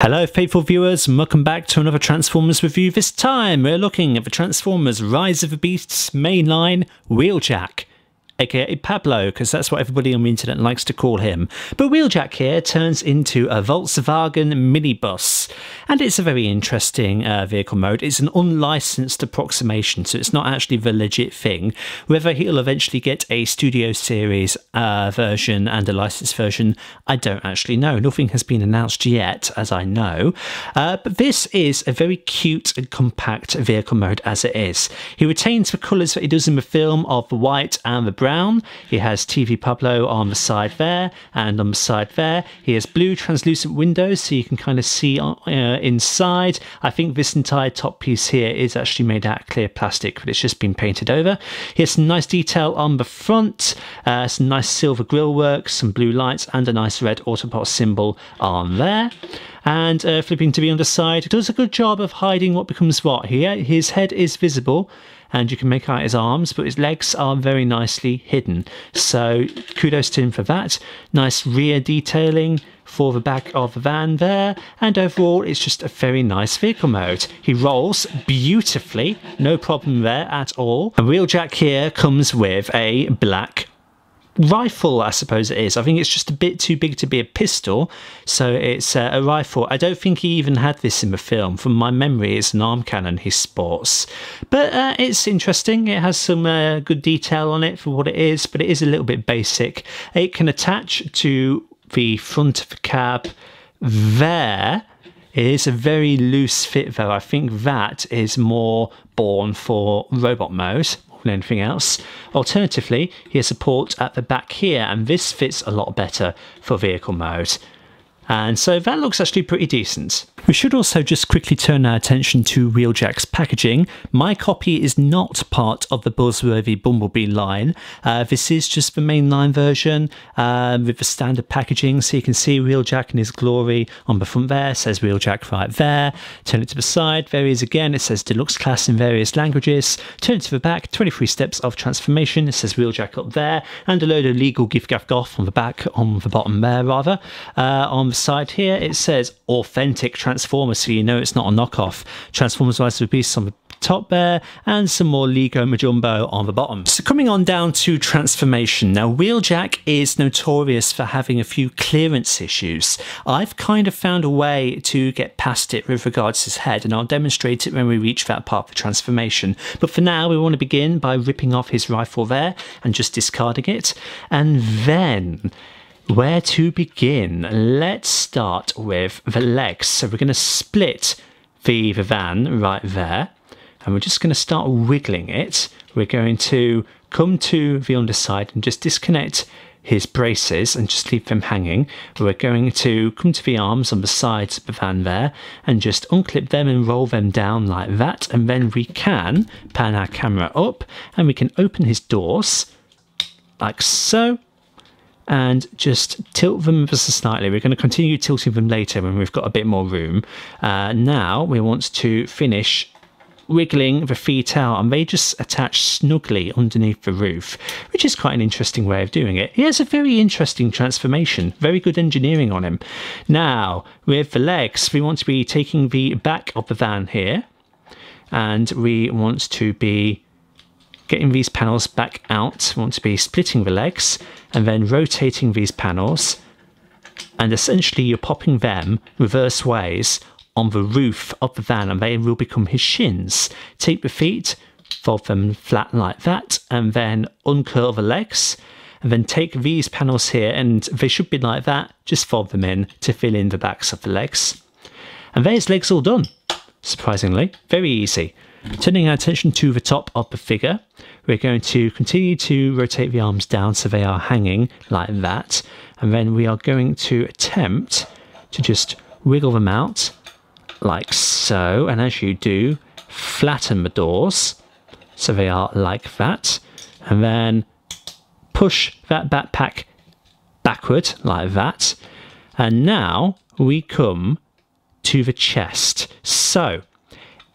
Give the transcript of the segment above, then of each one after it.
Hello, faithful viewers, and welcome back to another Transformers review. This time, we're looking at the Transformers Rise of the Beasts mainline Wheeljack aka Pablo, because that's what everybody on the internet likes to call him. But Wheeljack here turns into a Volkswagen minibus, and it's a very interesting uh, vehicle mode. It's an unlicensed approximation, so it's not actually the legit thing. Whether he'll eventually get a Studio Series uh, version and a licensed version, I don't actually know. Nothing has been announced yet, as I know. Uh, but this is a very cute and compact vehicle mode as it is. He retains the colours that he does in the film of the white and the brown brown. He has TV Pablo on the side there and on the side there. He has blue translucent windows so you can kind of see uh, inside. I think this entire top piece here is actually made out of clear plastic, but it's just been painted over. He has some nice detail on the front, uh, some nice silver grill work, some blue lights, and a nice red Autobot symbol on there and uh, flipping to the underside does a good job of hiding what becomes what. Here, his head is visible and you can make out his arms, but his legs are very nicely hidden. So kudos to him for that. Nice rear detailing for the back of the van there, and overall it's just a very nice vehicle mode. He rolls beautifully, no problem there at all. A wheeljack here comes with a black rifle, I suppose it is. I think it's just a bit too big to be a pistol, so it's uh, a rifle. I don't think he even had this in the film. From my memory, it's an arm cannon he sports. But uh, it's interesting. It has some uh, good detail on it for what it is, but it is a little bit basic. It can attach to the front of the cab there. It is a very loose fit though. I think that is more born for robot mode than anything else. Alternatively, here's support at the back here, and this fits a lot better for vehicle mode. And so that looks actually pretty decent. We should also just quickly turn our attention to Wheeljack's packaging. My copy is not part of the Buzzworthy Bumblebee line. Uh, this is just the mainline version um, with the standard packaging. So you can see Wheeljack in his glory on the front there. It says Wheeljack right there. Turn it to the side. There he is again. It says Deluxe Class in various languages. Turn it to the back. 23 steps of transformation. It says Wheeljack up there. And a load of legal gift gaff goff on the back, on the bottom there rather. Uh, on the side here, it says authentic Transformers, so you know it's not a knockoff. Transformers Rise of the Beast on the top there and some more Lego Majumbo on the bottom. So coming on down to transformation. Now Wheeljack is notorious for having a few clearance issues. I've kind of found a way to get past it with regards to his head and I'll demonstrate it when we reach that part of the transformation. But for now we want to begin by ripping off his rifle there and just discarding it and then where to begin? Let's start with the legs. So we're going to split the, the van right there and we're just going to start wiggling it. We're going to come to the underside and just disconnect his braces and just leave them hanging. We're going to come to the arms on the sides of the van there and just unclip them and roll them down like that. And then we can pan our camera up and we can open his doors like so and just tilt them ever slightly. We're going to continue tilting them later when we've got a bit more room. Uh, now we want to finish wiggling the feet out and they just attach snugly underneath the roof, which is quite an interesting way of doing it. He has a very interesting transformation, very good engineering on him. Now, with the legs, we want to be taking the back of the van here and we want to be getting these panels back out. We want to be splitting the legs and then rotating these panels. And essentially you're popping them reverse ways on the roof of the van and they will become his shins. Take the feet, fold them flat like that, and then uncurl the legs. And then take these panels here, and they should be like that. Just fold them in to fill in the backs of the legs. And there's legs all done, surprisingly. Very easy. Turning our attention to the top of the figure, we're going to continue to rotate the arms down so they are hanging like that. And then we are going to attempt to just wiggle them out like so. And as you do, flatten the doors so they are like that. And then push that backpack backward like that. And now we come to the chest. So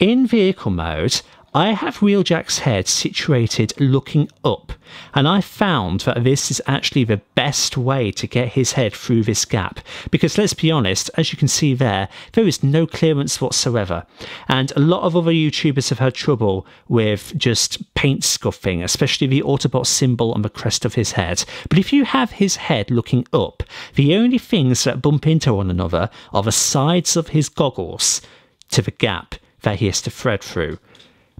in vehicle mode, I have Wheeljack's head situated looking up, and I found that this is actually the best way to get his head through this gap. Because let's be honest, as you can see there, there is no clearance whatsoever. And a lot of other YouTubers have had trouble with just paint scuffing, especially the Autobot symbol on the crest of his head. But if you have his head looking up, the only things that bump into one another are the sides of his goggles to the gap that he has to thread through.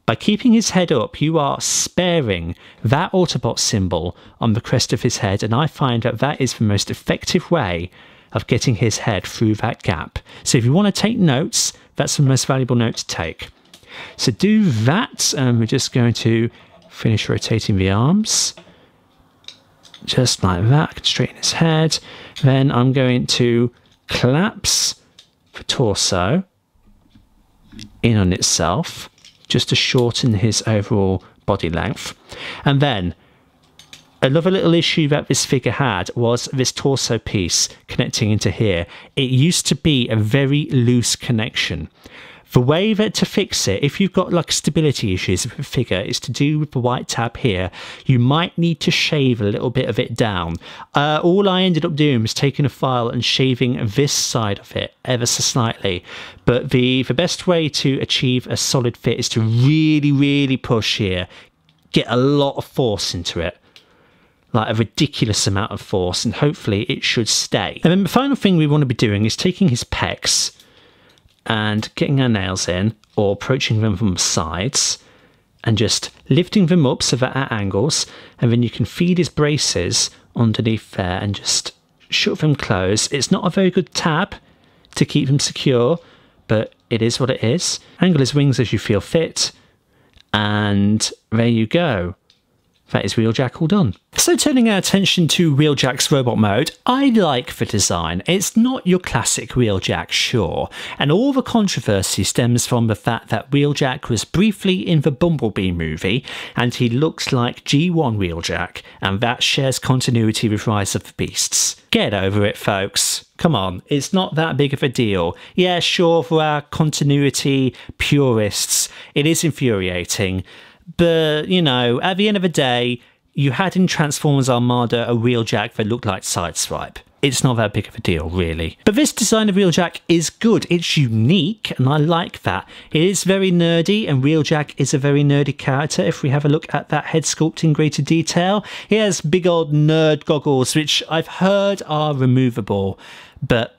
By keeping his head up, you are sparing that Autobot symbol on the crest of his head, and I find that that is the most effective way of getting his head through that gap. So if you want to take notes, that's the most valuable note to take. So do that, and we're just going to finish rotating the arms. Just like that, straighten his head. Then I'm going to collapse the torso in on itself just to shorten his overall body length. And then another little issue that this figure had was this torso piece connecting into here. It used to be a very loose connection. The way that to fix it, if you've got like stability issues with a figure, is to do with the white tab here. You might need to shave a little bit of it down. Uh, all I ended up doing was taking a file and shaving this side of it ever so slightly. But the, the best way to achieve a solid fit is to really, really push here. Get a lot of force into it like a ridiculous amount of force and hopefully it should stay. And then the final thing we want to be doing is taking his pecs and getting our nails in or approaching them from sides and just lifting them up so that at angles and then you can feed his braces underneath there and just shut them closed. It's not a very good tab to keep them secure, but it is what it is. Angle his wings as you feel fit, and there you go. That is Wheeljack all done. So turning our attention to Wheeljack's robot mode, I like the design. It's not your classic Wheeljack, sure, and all the controversy stems from the fact that Wheeljack was briefly in the Bumblebee movie, and he looks like G1 Wheeljack, and that shares continuity with Rise of the Beasts. Get over it, folks. Come on, it's not that big of a deal. Yeah, sure, for our continuity purists, it is infuriating. But, you know, at the end of the day, you had in Transformers Armada a Wheeljack that looked like Sideswipe. It's not that big of a deal, really. But this design of Wheeljack is good. It's unique, and I like that. It is very nerdy, and Wheeljack is a very nerdy character. If we have a look at that head sculpt in greater detail, he has big old nerd goggles, which I've heard are removable, but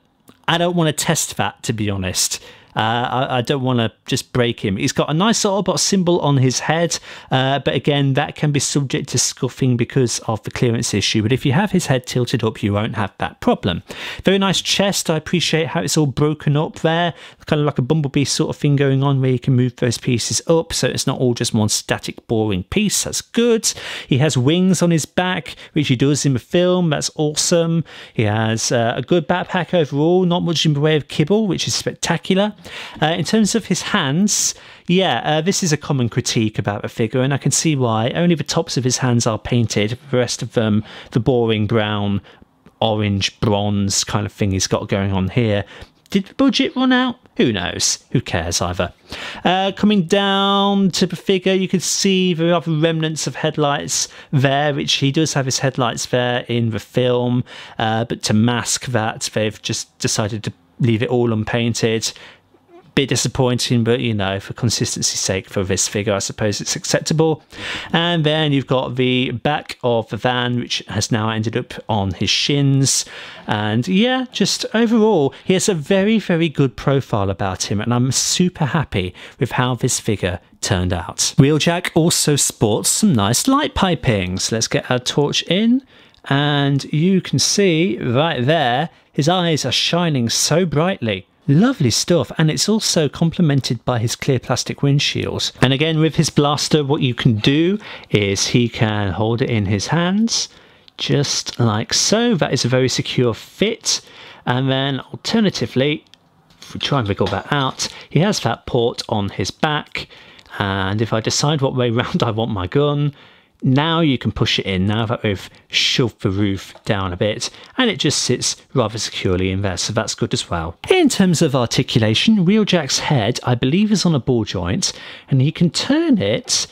I don't want to test that, to be honest. Uh, I, I, don't want to just break him. He's got a nice Autobot symbol on his head, uh, but again, that can be subject to scuffing because of the clearance issue. But if you have his head tilted up, you won't have that problem. Very nice chest. I appreciate how it's all broken up there, kind of like a bumblebee sort of thing going on where you can move those pieces up so it's not all just one static, boring piece. That's good. He has wings on his back, which he does in the film. That's awesome. He has uh, a good backpack overall, not much in the way of kibble, which is spectacular. Uh, in terms of his hands, yeah, uh, this is a common critique about the figure, and I can see why. Only the tops of his hands are painted, the rest of them, the boring brown, orange, bronze kind of thing he's got going on here. Did the budget run out? Who knows? Who cares either? Uh, coming down to the figure, you can see the other remnants of headlights there, which he does have his headlights there in the film, uh, but to mask that, they've just decided to leave it all unpainted bit disappointing, but you know, for consistency's sake for this figure, I suppose it's acceptable. And then you've got the back of the van, which has now ended up on his shins. And yeah, just overall, he has a very, very good profile about him, and I'm super happy with how this figure turned out. Wheeljack also sports some nice light pipings. Let's get our torch in, and you can see right there, his eyes are shining so brightly. Lovely stuff, and it's also complemented by his clear plastic windshields. And again, with his blaster, what you can do is he can hold it in his hands, just like so. That is a very secure fit. And then alternatively, if we try and wiggle that out, he has that port on his back. And if I decide what way round I want my gun, now you can push it in now that we've shoved the roof down a bit and it just sits rather securely in there so that's good as well. In terms of articulation, Wheeljack's head I believe is on a ball joint and he can turn it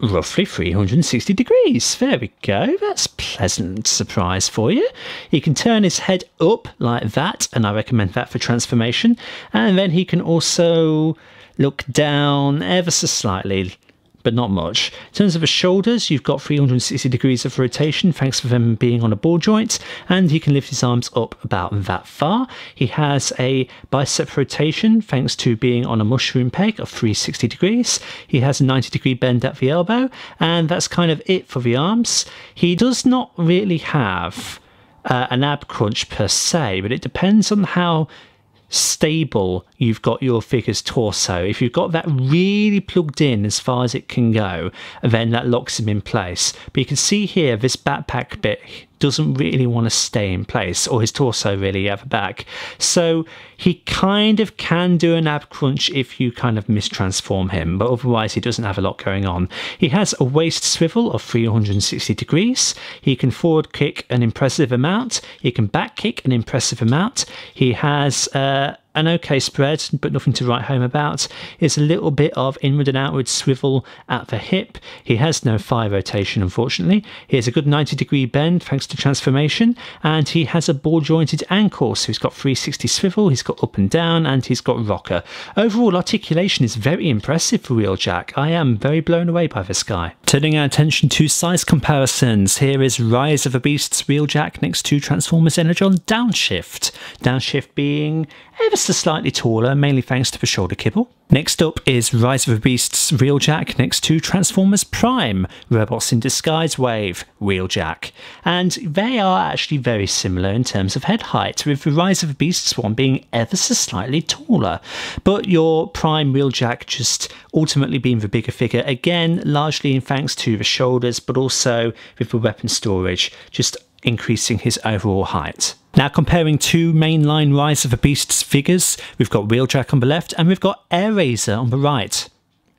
roughly 360 degrees. There we go. That's pleasant surprise for you. He can turn his head up like that, and I recommend that for transformation. And then he can also look down ever so slightly but not much. In terms of the shoulders, you've got 360 degrees of rotation thanks for them being on a ball joint, and he can lift his arms up about that far. He has a bicep rotation thanks to being on a mushroom peg of 360 degrees. He has a 90 degree bend at the elbow, and that's kind of it for the arms. He does not really have uh, an ab crunch per se, but it depends on how stable you've got your figure's torso. If you've got that really plugged in as far as it can go, then that locks him in place. But you can see here this backpack bit doesn't really want to stay in place, or his torso really ever back. So he kind of can do an ab crunch if you kind of mistransform him, but otherwise he doesn't have a lot going on. He has a waist swivel of 360 degrees. He can forward kick an impressive amount. He can back kick an impressive amount. He has uh, an okay spread, but nothing to write home about. It's a little bit of inward and outward swivel at the hip. He has no thigh rotation, unfortunately. He has a good 90 degree bend thanks to transformation, and he has a ball jointed ankle. So he's got 360 swivel, he's got up and down, and he's got rocker. Overall articulation is very impressive for Wheeljack. I am very blown away by this guy. Turning our attention to size comparisons, here is Rise of the Beasts Wheeljack next to Transformers Energon Downshift. Downshift being ever so slightly taller, mainly thanks to the shoulder kibble. Next up is Rise of the Beasts Wheeljack next to Transformers Prime, Robots in Disguise Wave, Wheeljack. And they are actually very similar in terms of head height, with the Rise of the Beasts one being ever so slightly taller. But your Prime Wheeljack just ultimately being the bigger figure, again, largely in thanks to the shoulders, but also with the weapon storage, just increasing his overall height. Now comparing two mainline Rise of the Beasts figures, we've got Wheeljack on the left and we've got Airazor on the right.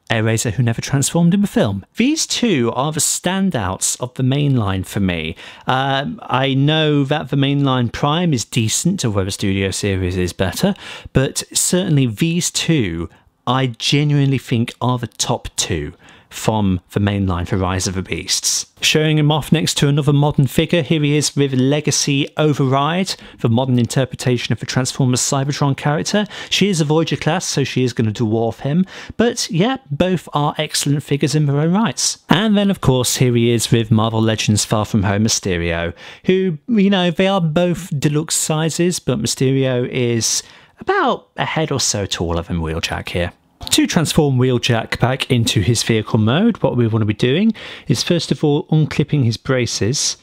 Airazor who never transformed in the film. These two are the standouts of the mainline for me. Um, I know that the mainline Prime is decent, although the Studio Series is better, but certainly these two I genuinely think are the top two from the mainline for Rise of the Beasts. Showing him off next to another modern figure, here he is with Legacy Override, the modern interpretation of the Transformers Cybertron character. She is a Voyager class, so she is going to dwarf him, but yeah, both are excellent figures in their own rights. And then, of course, here he is with Marvel Legends Far From Home Mysterio, who, you know, they are both deluxe sizes, but Mysterio is about a head or so taller than Wheeljack here. To transform Wheeljack back into his vehicle mode, what we want to be doing is first of all unclipping his braces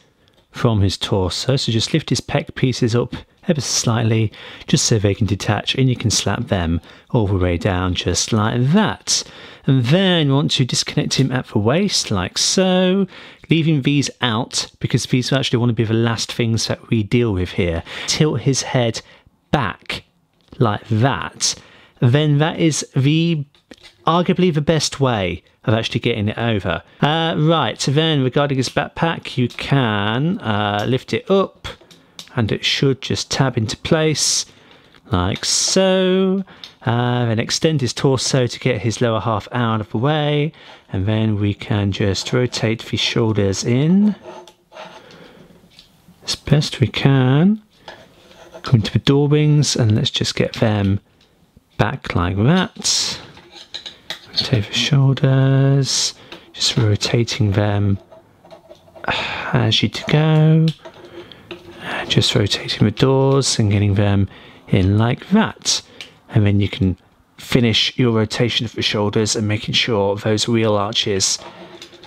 from his torso. So just lift his pec pieces up ever slightly, just so they can detach, and you can slap them all the way down just like that. And then you want to disconnect him at the waist, like so, leaving these out because these actually want to be the last things that we deal with here. Tilt his head back like that then that is the arguably the best way of actually getting it over. Uh, right, then regarding his backpack, you can uh, lift it up and it should just tab into place like so. Uh, then extend his torso to get his lower half out of the way. And then we can just rotate the shoulders in as best we can. Come into the door wings and let's just get them back like that. Rotate the shoulders, just rotating them as you go. Just rotating the doors and getting them in like that. And then you can finish your rotation of the shoulders and making sure those wheel arches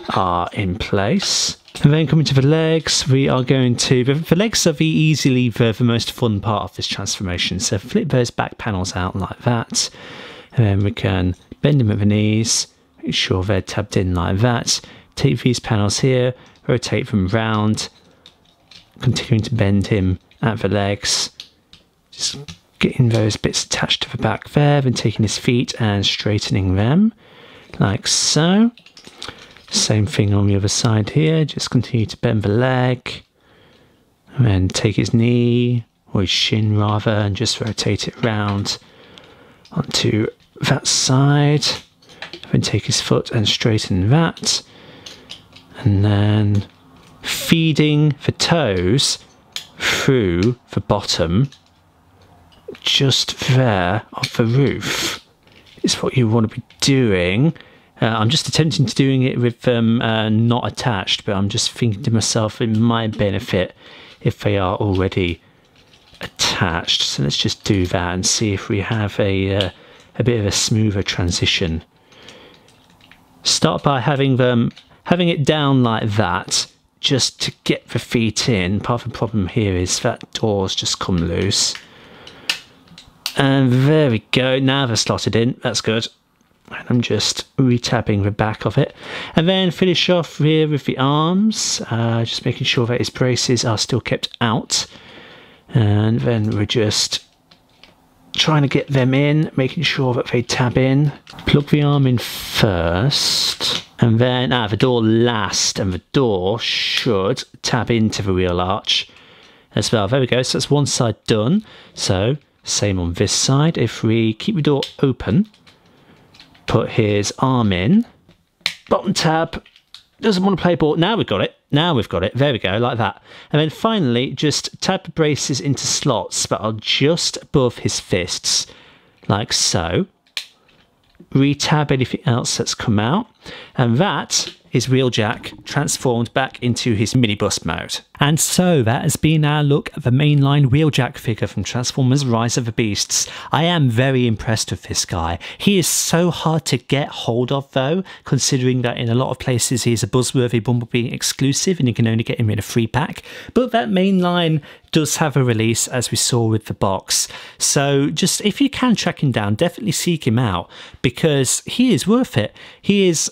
are in place. And then coming to the legs, we are going to, the, the legs are the easily the, the most fun part of this transformation. So flip those back panels out like that. And then we can bend them at the knees, make sure they're tabbed in like that. Take these panels here, rotate them round, continuing to bend him at the legs. Just getting those bits attached to the back there, then taking his feet and straightening them like so. Same thing on the other side here, just continue to bend the leg. And then take his knee, or his shin rather, and just rotate it round onto that side. Then take his foot and straighten that. And then feeding the toes through the bottom, just there of the roof, is what you want to be doing. Uh, I'm just attempting to doing it with them uh, not attached, but I'm just thinking to myself it might benefit if they are already attached. So let's just do that and see if we have a uh, a bit of a smoother transition. Start by having them having it down like that just to get the feet in. Part of the problem here is that door's just come loose. And there we go. Now they're slotted in. That's good. And I'm just retapping the back of it. And then finish off here with the arms. Uh, just making sure that his braces are still kept out. And then we're just trying to get them in, making sure that they tab in. Plug the arm in first, and then ah, the door last, and the door should tab into the wheel arch as well. There we go, so that's one side done. So, same on this side. If we keep the door open, put his arm in, bottom tab, doesn't want to play ball. Now we've got it. Now we've got it. There we go, like that. And then finally, just tab the braces into slots that are just above his fists, like so. Retab anything else that's come out. And that is Wheeljack transformed back into his minibus mode. And so that has been our look at the mainline Wheeljack figure from Transformers Rise of the Beasts. I am very impressed with this guy. He is so hard to get hold of though, considering that in a lot of places he's a buzzworthy Bumblebee exclusive and you can only get him in a free pack. But that mainline does have a release as we saw with the box. So just if you can track him down, definitely seek him out because he is worth it. He is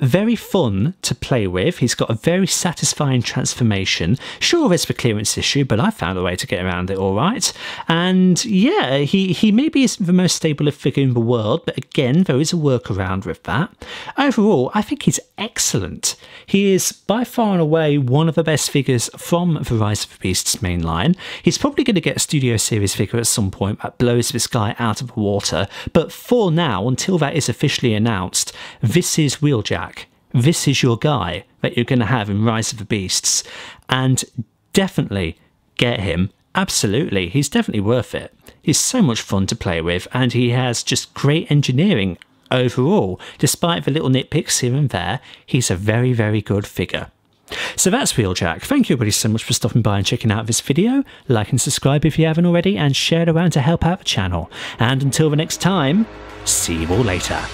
very fun to play with. He's got a very satisfying transformation. Sure, it's a clearance issue, but I found a way to get around it all right. And yeah, he, he maybe isn't the most stable figure in the world, but again, there is a workaround with that. Overall, I think he's excellent. He is by far and away one of the best figures from the Rise of the Beasts mainline. He's probably going to get a Studio Series figure at some point that blows this guy out of the water, but for now, until that is officially announced, this is Wheeljack. This is your guy that you're going to have in Rise of the Beasts. And definitely get him. Absolutely, he's definitely worth it. He's so much fun to play with, and he has just great engineering overall. Despite the little nitpicks here and there, he's a very, very good figure. So that's Wheeljack. Thank you everybody so much for stopping by and checking out this video. Like and subscribe if you haven't already, and share it around to help out the channel. And until the next time, see you all later.